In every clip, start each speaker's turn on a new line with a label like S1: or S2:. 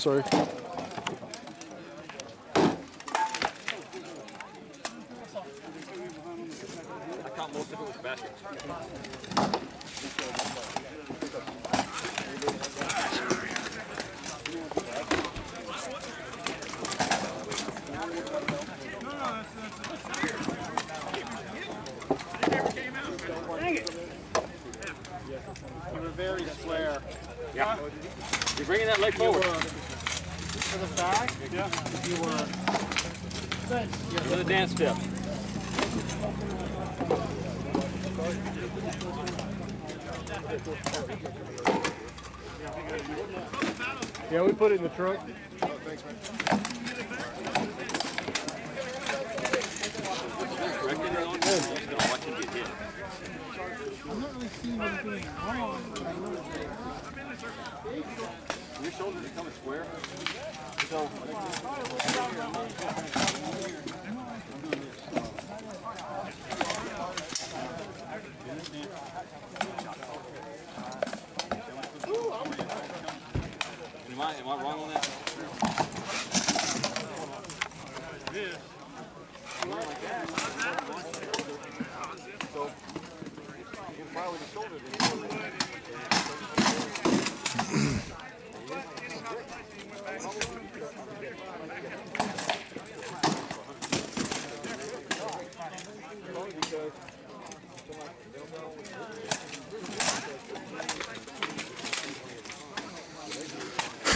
S1: sorry.
S2: Very square.
S3: Yeah. You're bringing that leg forward.
S2: For the back, yeah. you were
S3: To the dance step.
S2: Yeah, we put it in the trunk.
S3: Correct it on. Just gonna watch him get hit.
S2: I'm not really seeing anything wrong.
S3: Your shoulders are coming square. So Am I, am I wrong on that?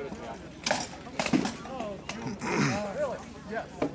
S2: Still trying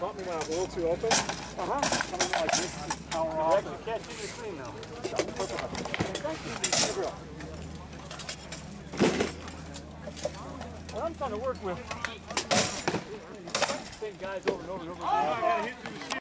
S2: caught me when I was a little too open. Uh-huh. Coming in like this, power off. You actually catch in between now. What I'm trying to work with, same guys over and over and over again.